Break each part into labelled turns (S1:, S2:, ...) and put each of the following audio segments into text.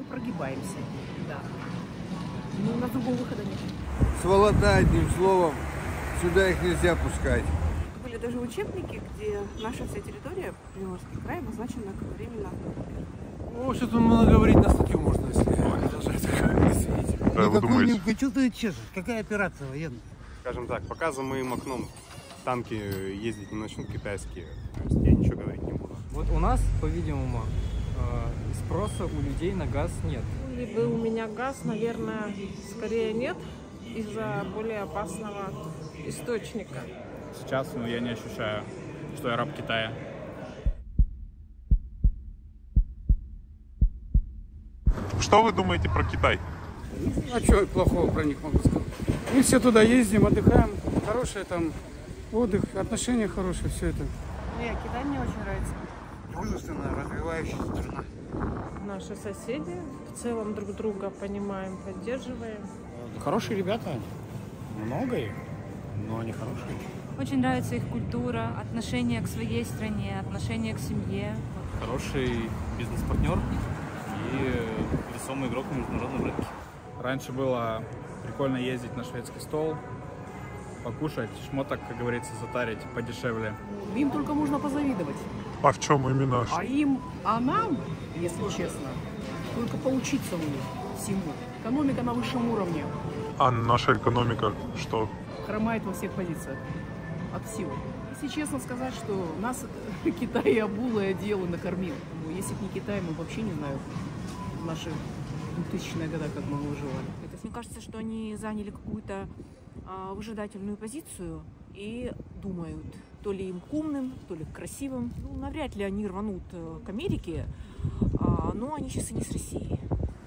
S1: Мы прогибаемся, да. Но у нас другого выхода нет.
S2: Сволота, одним словом, сюда их нельзя пускать.
S3: Были даже учебники, где наша вся территория, Приморский край, обозначена как временно
S4: Ну, что тут много говорить на статью можно, если продолжать. Извините.
S5: Да, вы думаете?
S6: Что ты чешешь? Какая операция военная?
S7: скажем так, пока за моим окном танки ездить не начнут китайские, я ничего говорить не буду.
S8: Вот у нас, по-видимому, э, спроса у людей на газ нет.
S9: Либо у меня газ, наверное, скорее нет из-за более опасного источника.
S10: Сейчас ну, я не ощущаю, что я раб Китая.
S5: Что вы думаете про Китай?
S11: А что плохого про них могу сказать? Мы все туда ездим, отдыхаем. Хороший там отдых, отношения хорошие, все это.
S3: Нет, Китай мне очень нравится.
S6: Дружественная, развивающаяся страна.
S9: Наши соседи в целом друг друга понимаем, поддерживаем.
S11: Хорошие ребята они. Много их, но они хорошие.
S12: Очень нравится их культура, отношение к своей стране, отношение к семье.
S10: Хороший бизнес-партнер и весомый игрок на международном рынке. Раньше было прикольно ездить на шведский стол, покушать, шмоток, как говорится, затарить подешевле.
S1: Им только можно позавидовать.
S5: А в чем именно?
S1: А им, а нам, если честно, только поучиться у них всему. Экономика на высшем уровне.
S5: А наша экономика что?
S1: Хромает во всех позициях. От всего. Если честно сказать, что нас Китай обул, и одел, и накормил. Ну, если бы не Китай, мы вообще не знаю в наши 2000-е годы, как мы выживали.
S3: Мне кажется, что они заняли какую-то а, выжидательную позицию и думают, то ли им к умным, то ли к красивым. Ну, навряд ли они рванут э, к Америке, а, но они сейчас и не с Россией.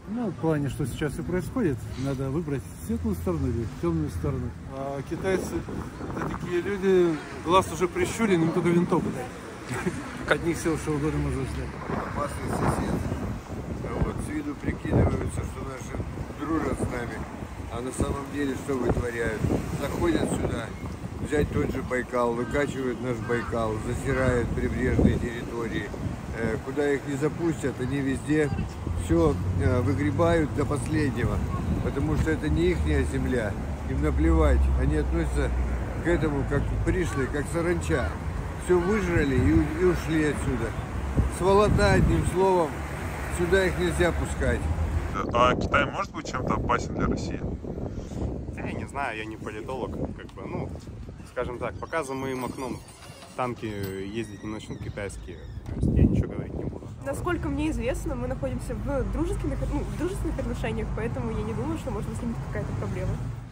S6: Ну, в плане, что сейчас и происходит, надо выбрать светлую сторону или темную сторону.
S4: А китайцы это такие люди, глаз уже прищурен, им только винтовку дай. От них все что угодно можно ждать.
S2: Опасный сосед. А вот с виду прикидываются, что наши дружат с нами, а на самом деле что вытворяют? Заходят сюда, взять тот же Байкал, выкачивают наш Байкал, засирают прибрежные территории. Э, Куда их не запустят, они везде все выгребают до последнего, потому что это не их земля, им наплевать, они относятся к этому как пришли, как саранча. Все выжрали и ушли отсюда. Сволота, одним словом, сюда их нельзя пускать.
S5: А Китай может быть чем-то опасен для России?
S7: Я не знаю, я не политолог, как бы, ну, скажем так, пока за моим окном танки ездить не начнут китайские, то есть я ничего говорить не буду.
S3: Насколько мне известно, мы находимся в дружественных, ну, в дружественных отношениях, поэтому я не думаю, что может возникнуть какая-то проблема.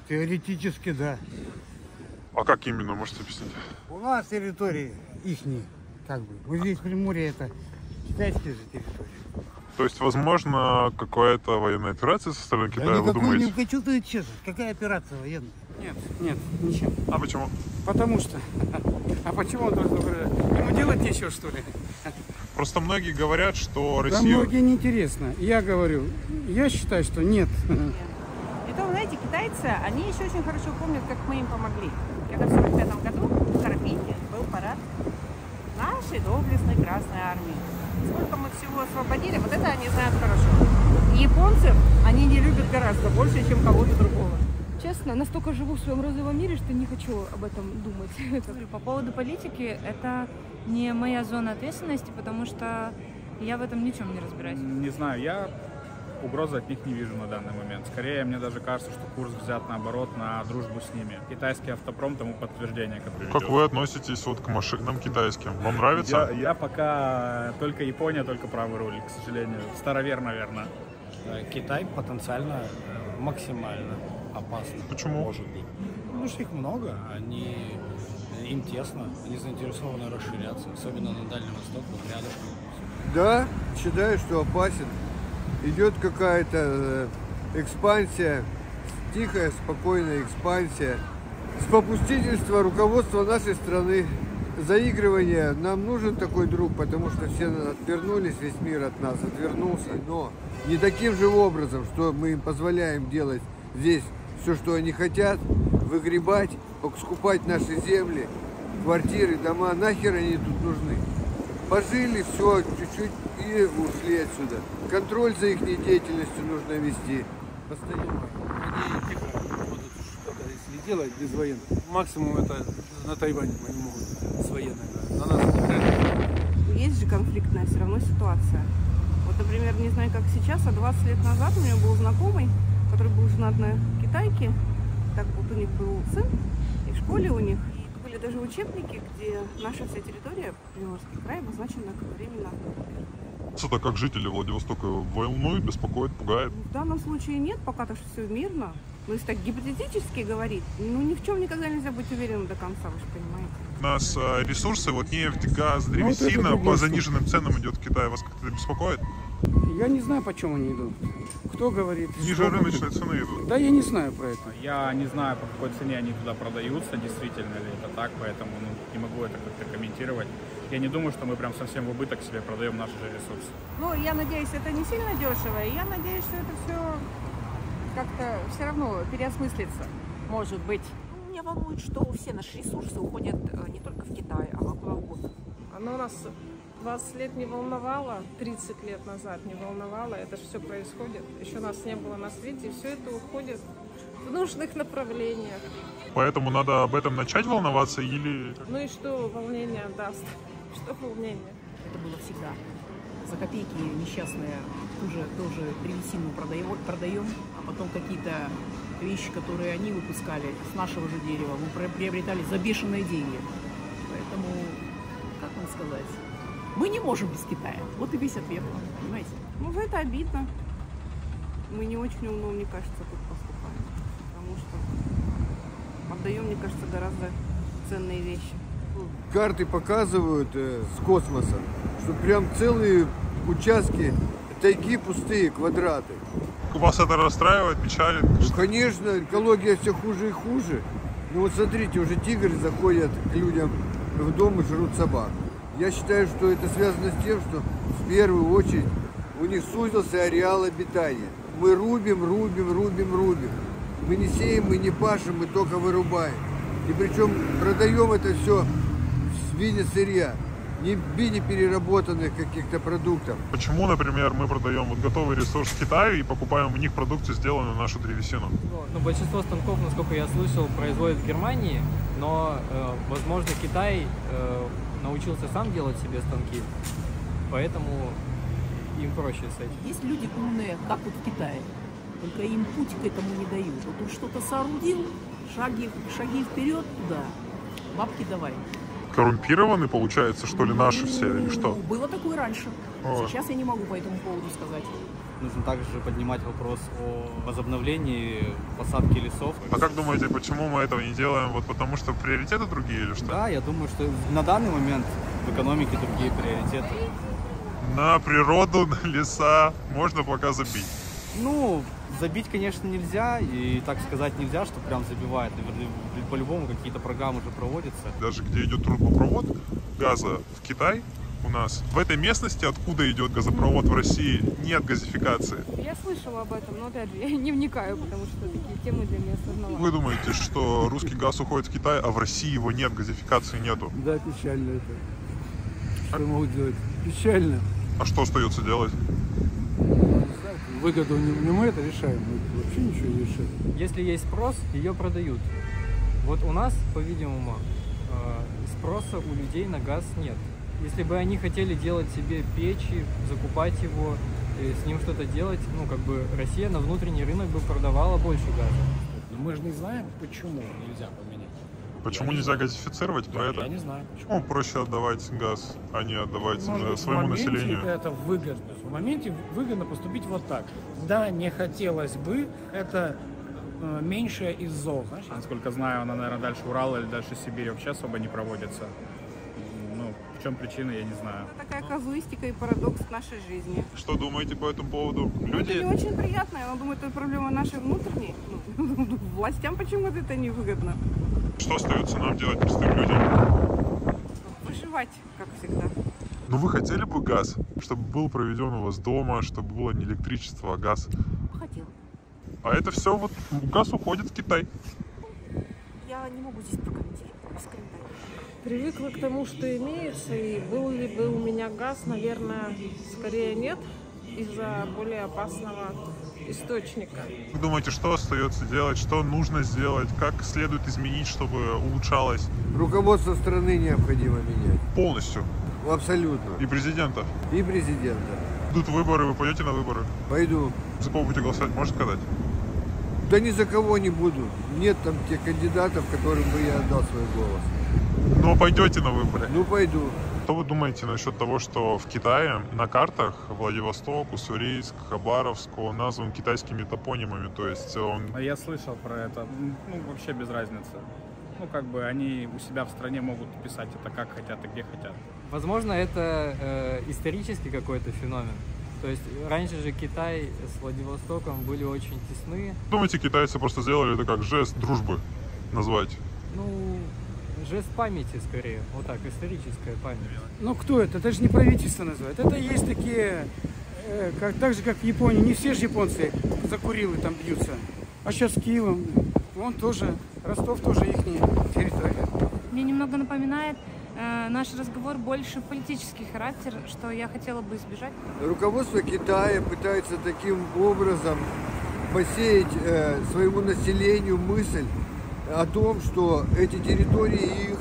S6: Теоретически, да.
S5: А как именно, можете объяснить?
S6: У нас территории ихние, как бы. Вот здесь Приморье это китайские же территории.
S5: То есть, возможно, какая-то военная операция со стороны Китая, вы
S6: никакой
S5: думаете?
S6: не Что ты чешешь? Какая операция военная?
S11: Нет, нет, ничем.
S5: А почему?
S11: Потому что. А почему он должен угрожать? Ему делать нечего, что ли?
S5: Просто многие говорят, что
S11: Да
S5: Россия...
S11: многие неинтересно. Я говорю, я считаю, что нет.
S3: И то, знаете, китайцы, они еще очень хорошо помнят, как мы им помогли. Когда в 45 году в Карпине был парад нашей доблестной Красной Армии. Сколько мы всего освободили, вот это они знают хорошо. Японцев они не любят гораздо больше, чем кого-то другого.
S12: Честно, настолько живу в своем розовом мире, что не хочу об этом думать. По поводу политики, это не моя зона ответственности, потому что я в этом ничем не разбираюсь.
S10: Не знаю, я угрозы от них не вижу на данный момент. Скорее, мне даже кажется, что курс взят наоборот на дружбу с ними. Китайский автопром тому подтверждение, как
S5: Как вы относитесь вот к машинам китайским? Вам нравится?
S10: Я, я пока только Япония, только правый руль, к сожалению. Старовер, наверное.
S8: Китай потенциально э, максимально опасный.
S5: Почему?
S8: Может быть. Потому что их много, они им тесно, они заинтересованы расширяться, особенно на Дальнем Востоке, вот рядышком.
S2: Да, считаю, что опасен. Идет какая-то э, экспансия, тихая, спокойная экспансия. С попустительства руководства нашей страны, заигрывание. Нам нужен такой друг, потому что все отвернулись, весь мир от нас отвернулся. Но не таким же образом, что мы им позволяем делать здесь все, что они хотят, выгребать, скупать наши земли, квартиры, дома. Нахер они тут нужны? Пожили, все, чуть-чуть и ушли отсюда. Контроль за их деятельностью нужно вести. Постоянно.
S4: Они тихо будут что-то, если делать без военных. Максимум это на Тайване они могут с военными. На нас
S3: Есть же конфликтная все равно ситуация. Вот, например, не знаю, как сейчас, а 20 лет назад у меня был знакомый, который был женат на китайке. Так вот у них был сын, и в школе у них были даже учебники, где наша вся территория, Приморский край, обозначена как временно
S5: Это как жители Владивостока волнует, беспокоит, пугает.
S3: В данном случае нет, пока то что все мирно. Но если так гипотетически говорить, ну ни в чем никогда нельзя быть уверенным до конца, вы же понимаете.
S5: У нас э, ресурсы, вот нефть, газ,
S11: Ну, вот
S5: древесина
S11: другой
S5: по заниженным ценам идет в Китай. Вас как-то беспокоит?
S11: Я не знаю, почему они идут. Кто говорит?
S5: Ниже рыночной цены идут.
S11: Да, я не знаю про это.
S10: Я не знаю, по какой цене они туда продаются, действительно ли это так, поэтому ну, не могу это как-то комментировать. Я не думаю, что мы прям совсем в убыток себе продаем наши же ресурсы.
S3: Ну, я надеюсь, это не сильно дешево, и я надеюсь, что это все как-то все равно переосмыслится. Может быть.
S1: Меня волнует, что все наши ресурсы уходят э, не только в Китай, а куда угодно.
S9: Оно нас 20 лет не волновало, 30 лет назад не волновало, это же все происходит. Еще нас не было на свете, и все это уходит в нужных направлениях.
S5: Поэтому надо об этом начать волноваться или...
S9: Ну и что волнение даст? Что волнение?
S1: Это было всегда. За копейки несчастные уже тоже древесину продаем, продаем, а потом какие-то вещи, которые они выпускали с нашего же дерева, мы приобретали за бешеные деньги. Поэтому, как вам сказать, мы не можем без Китая. Вот и весь ответ, понимаете?
S3: Ну, это обидно. Мы не очень умно, мне кажется, тут поступаем. Потому что отдаем, мне кажется, гораздо ценные вещи.
S2: Карты показывают э, с космоса, что прям целые участки тайги пустые, квадраты.
S5: Вас это расстраивает, печалит?
S2: Ну, конечно, экология все хуже и хуже. Ну вот смотрите, уже тигры заходят к людям в дом и жрут собак. Я считаю, что это связано с тем, что в первую очередь у них сузился ареал обитания. Мы рубим, рубим, рубим, рубим. Мы не сеем, мы не пашем, мы только вырубаем. И причем продаем это все в виде сырья, не в виде переработанных каких-то продуктов.
S5: Почему, например, мы продаем вот готовый ресурс в Китае и покупаем в них продукцию, сделанную на нашу древесину?
S13: Ну, большинство станков, насколько я слышал, производят в Германии, но, э, возможно, Китай э, научился сам делать себе станки, поэтому им проще с этим.
S1: Есть люди умные, как вот в Китае, только им путь к этому не дают. Вот он что-то соорудил, шаги, шаги вперед туда, бабки давай.
S5: Коррумпированы, получается, что ли, наши все или что?
S1: Ну, Было такое раньше.
S5: О.
S1: Сейчас я не могу по этому поводу сказать.
S13: Нужно также поднимать вопрос о возобновлении посадки лесов.
S5: А как думаете, почему мы этого не делаем? Вот потому что приоритеты другие или что?
S13: Да, я думаю, что на данный момент в экономике другие приоритеты.
S5: На природу, на леса можно пока забить.
S13: Ну, забить, конечно, нельзя, и так сказать нельзя, что прям забивает. Наверное, По-любому какие-то программы уже проводятся.
S5: Даже где идет трубопровод газа в Китай, у нас в этой местности, откуда идет газопровод в России, нет газификации.
S12: Я слышала об этом, но опять же, я не вникаю, потому что такие темы для меня сложноваты.
S5: Вы думаете, что русский газ уходит в Китай, а в России его нет, газификации нету?
S4: Да, печально это. Что могут делать? Печально.
S5: А что остается делать?
S4: Выгоду не, не мы это решаем, мы вообще ничего не решаем.
S13: Если есть спрос, ее продают. Вот у нас, по-видимому, э, спроса у людей на газ нет. Если бы они хотели делать себе печи, закупать его, и с ним что-то делать, ну, как бы Россия на внутренний рынок бы продавала больше газа.
S8: Но мы же не знаем, почему нельзя поменять.
S5: Почему
S8: Я не
S5: нельзя газифицировать про
S8: Я-
S5: это?
S8: я не знаю,
S5: Почему проще отдавать газ, а не отдавать
S8: Может
S5: э,
S8: быть,
S5: своему
S8: в моменте
S5: населению?
S8: это выгодно. В моменте выгодно поступить вот так. Да, не хотелось бы, это э, меньшее из зол. Знаешь,
S10: Насколько знаю, она, наверное, дальше Урала или дальше Сибири вообще особо не проводится. В чем причина, я не знаю.
S3: Такая казуистика и парадокс нашей жизни.
S5: Что думаете по этому поводу?
S3: Это не
S5: Люди
S3: очень приятно. Я думаю, это проблема нашей внутренней. Ну, Властям почему-то это невыгодно.
S5: Что остается нам делать простым людям?
S3: Выживать, как всегда.
S5: Ну вы хотели бы газ, чтобы был проведен у вас дома, чтобы было не электричество, а газ?
S1: Хотел.
S5: А это все вот газ уходит в Китай.
S1: Я не могу здесь прокомментировать.
S9: Привыкла к тому, что имеется, и был ли бы у меня газ, наверное, скорее нет, из-за более опасного источника.
S5: Вы думаете, что остается делать, что нужно сделать, как следует изменить, чтобы улучшалось?
S2: Руководство страны необходимо менять.
S5: Полностью.
S2: Абсолютно.
S5: И президента.
S2: И президента.
S5: Идут выборы, вы пойдете на выборы?
S2: Пойду.
S5: За кого будете голосовать, можете сказать?
S2: Да ни за кого не буду. Нет там тех кандидатов, которым бы я отдал свой голос.
S5: Но пойдете на выборы?
S2: Ну, пойду.
S5: Что вы думаете насчет того, что в Китае на картах Владивосток, Уссурийск, Хабаровск он назван китайскими топонимами, то есть он...
S10: А Я слышал про это, ну вообще без разницы. Ну как бы они у себя в стране могут писать это как хотят и где хотят.
S13: Возможно, это э, исторический какой-то феномен. То есть раньше же Китай с Владивостоком были очень тесны.
S5: Думаете, китайцы просто сделали это как жест дружбы назвать?
S13: Ну, жест памяти скорее. Вот так, историческая память.
S11: Ну кто это? Это же не правительство называет. Это есть такие, э, как, так же как в Японии. Не все же японцы за Курилы там бьются. А сейчас с Киевом, он тоже, Ростов тоже их территория.
S12: Мне немного напоминает э, наш разговор больше политический характер, что я хотела бы избежать.
S2: Руководство Китая пытается таким образом посеять э, своему населению мысль о том, что эти территории их,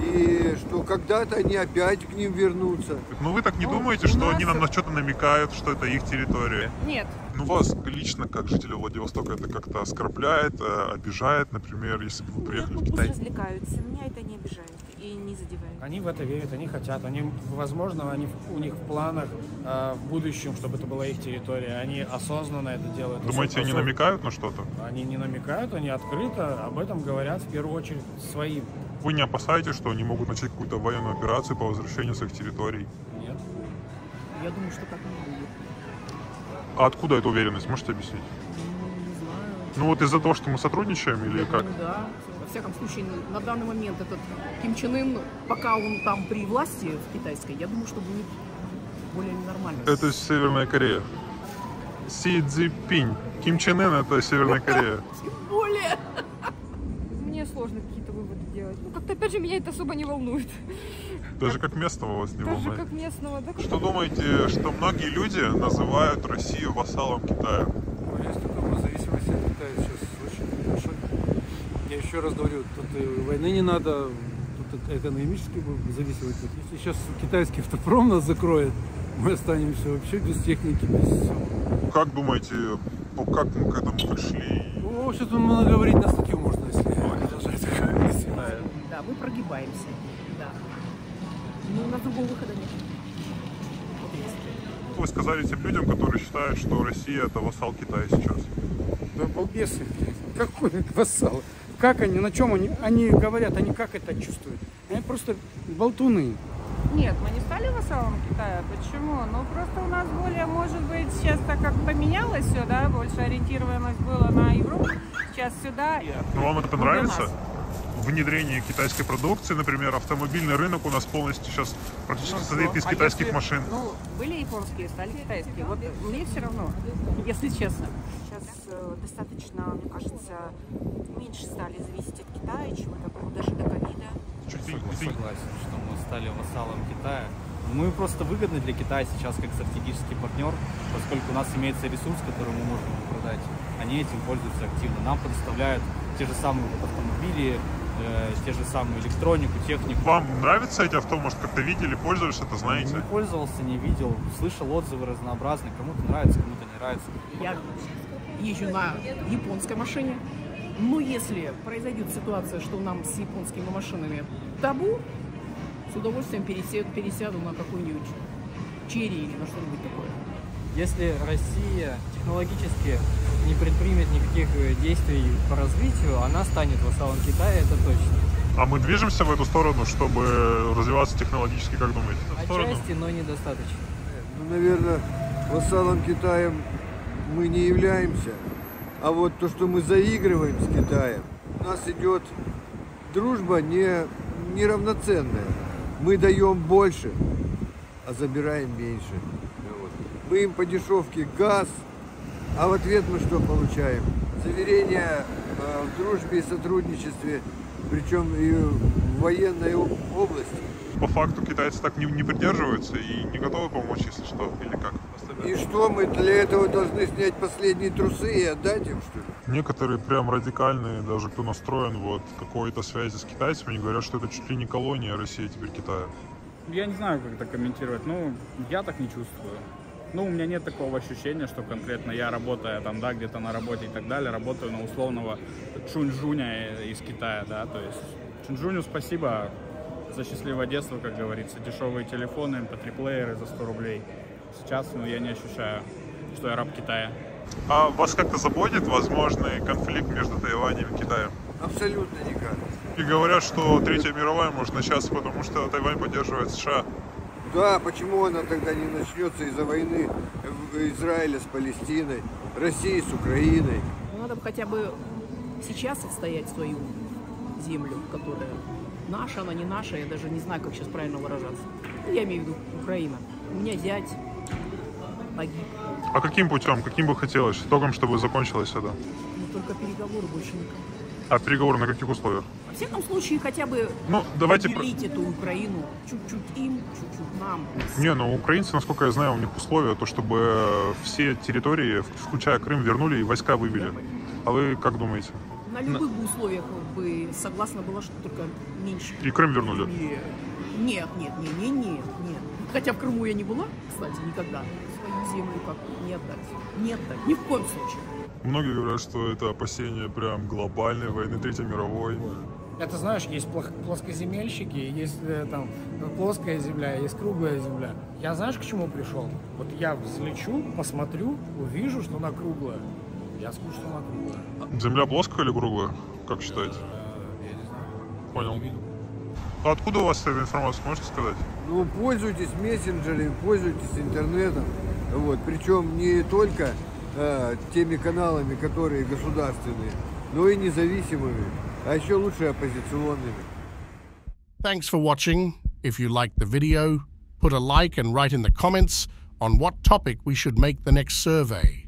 S2: и что когда-то они опять к ним вернутся.
S5: Ну вы так не думаете, что они нам на что-то намекают, что это их территория?
S9: Нет.
S5: Ну вас лично, как жителя Владивостока, это как-то оскорбляет, э, обижает, например, если бы вы приехали в Китай?
S14: развлекаются. Меня это не обижает и не задевает.
S8: Они в это верят, они хотят, они, возможно, они, у них в планах э, в будущем, чтобы это была их территория. Они осознанно это делают.
S5: Думаете, они намекают на что-то?
S8: Они не намекают, они открыто об этом говорят в первую очередь своим.
S5: Вы не опасаетесь, что они могут начать какую-то военную операцию по возвращению своих территорий?
S8: Нет.
S1: Я думаю, что так не будет.
S5: А откуда эта уверенность? Можете объяснить?
S1: Не знаю.
S5: Ну вот из-за того, что мы сотрудничаем или как?
S1: Ну да. Во всяком случае, на данный момент этот Ким Чен Ын, пока он там при власти в китайской, я думаю, что будет более нормально.
S5: Это Северная Корея. Си Цзипинь. Ким Чен Ын это Северная Корея.
S1: Более.
S12: Мне сложно какие-то выводы делать. Ну, как-то, опять же, меня это особо не волнует.
S5: Даже как местного вас не
S12: Даже
S5: волнует.
S12: как местного, да?
S5: Что думаете, что многие люди называют Россию вассалом Китая?
S11: Есть такая зависимость от Китая сейчас очень хорошо. Я еще раз говорю, тут и войны не надо, тут это экономически. Вот Если сейчас китайский автопром нас закроет, мы останемся вообще без техники, без всего.
S5: Как думаете, как мы к этому пришли?
S11: Ну, вообще тут много говорить на статью можно, если продолжать.
S1: Да, мы прогибаемся. Да. Ну, у нас другого выхода нет. Есть.
S5: Вы сказали тем людям, которые считают, что Россия это вассал Китая сейчас.
S11: Да балбесы, блядь. какой вассал? Как они, на чем они, они говорят, они как это чувствуют? Они просто болтуны.
S3: Нет, мы не стали вассалом Китая. Почему? Ну, просто у нас более, может быть, сейчас так как поменялось все, да, больше ориентированность была на Европу, сейчас сюда.
S5: Но вам это
S3: Ну, для
S5: нравится?
S3: нас.
S5: Внедрение китайской продукции, например, автомобильный рынок у нас полностью сейчас практически состоит из
S3: А
S5: китайских
S3: если,
S5: машин.
S3: Ну, были японские, стали китайские. Вот мне все равно, если честно.
S14: Сейчас достаточно, мне кажется, меньше стали зависеть от Китая, чем это было даже до ковида.
S13: Согласен, что мы стали вассалом Китая. Мы просто выгодны для Китая сейчас как стратегический партнер, поскольку у нас имеется ресурс, который мы можем продать. Они этим пользуются активно. Нам предоставляют те же самые автомобили, э, те же самые электронику, технику.
S5: Вам нравятся эти авто? Может, как-то видели, пользовались, это знаете?
S13: Не пользовался, не видел, слышал отзывы разнообразные. Кому-то нравится, кому-то не нравится.
S1: Я езжу на японской машине. Но если произойдет ситуация, что нам с японскими машинами табу, с удовольствием пересяду, пересяду на какую-нибудь черри или на что-нибудь такое.
S13: Если Россия технологически не предпримет никаких э, действий по развитию, она станет вассалом Китая, это точно.
S5: А мы движемся в эту сторону, чтобы развиваться технологически, как думаете?
S13: Отчасти, но недостаточно.
S2: Ну, наверное, вассалом Китаем мы не являемся. А вот то, что мы заигрываем с Китаем, у нас идет дружба не, неравноценная. Мы даем больше, а забираем меньше. Мы им по дешевке газ, а в ответ мы что получаем? Заверение э, в дружбе и сотрудничестве причем и в военной области.
S5: По факту китайцы так не, не придерживаются и не готовы помочь, если что, или как?
S2: И что, мы для этого должны снять последние трусы и отдать им, что ли?
S5: Некоторые прям радикальные, даже кто настроен вот какой-то связи с китайцами, они говорят, что это чуть ли не колония России теперь Китая.
S10: Я не знаю, как это комментировать. Ну, я так не чувствую. Ну, у меня нет такого ощущения, что конкретно я, работая там, да, где-то на работе и так далее, работаю на условного Чунжуня из Китая, да, то есть Чунжуню спасибо за счастливое детство, как говорится, дешевые телефоны, mp3-плееры за 100 рублей. Сейчас, ну, я не ощущаю, что я раб Китая.
S5: А вас как-то заботит возможный конфликт между Тайванем и Китаем?
S2: Абсолютно никак.
S5: И говорят, что Третья мировая может начаться, потому что Тайвань поддерживает США.
S2: Да, почему она тогда не начнется из-за войны Израиля с Палестиной, России с Украиной?
S1: Ну, надо бы хотя бы сейчас отстоять свою землю, которая наша, она не наша, я даже не знаю, как сейчас правильно выражаться. Я имею в виду Украина. У меня зять погиб.
S5: А каким путем? Каким бы хотелось? Итогом, чтобы закончилось это?
S1: Ну, только переговоры, больше никак.
S5: А переговоры на каких условиях?
S1: Во всяком случае, хотя бы
S5: ну, давайте
S1: поделить про... эту Украину чуть-чуть им, чуть-чуть нам.
S5: Не, ну украинцы, насколько я знаю, у них условия, то чтобы все территории, включая Крым, вернули и войска вывели. А вы как думаете?
S1: На любых на... условиях бы согласна была, что только меньше.
S5: И Крым вернули?
S1: Нет, нет, нет, нет, нет, нет. Нет. Хотя в Крыму я не была, кстати, никогда. Свою землю как не отдать. Не отдать, ни в коем случае.
S5: Многие говорят, что это опасение прям глобальной войны Третьей мировой.
S15: Это, знаешь, есть плоскоземельщики, есть э, там плоская земля, есть круглая земля. Я знаешь, к чему пришел? Вот я взлечу, посмотрю, увижу, что она круглая. Я скажу, что она круглая.
S5: Земля плоская или круглая? Как считаете?
S15: Э, я не знаю.
S5: Понял. А откуда у вас эта информация, можете сказать?
S2: Ну, пользуйтесь мессенджерами, пользуйтесь интернетом. Вот. Причем не только э, теми каналами, которые государственные, но и независимыми, а еще лучше оппозиционными.
S16: Thanks for watching. If you liked the video, put a like and write in the comments on what topic we should make the next survey.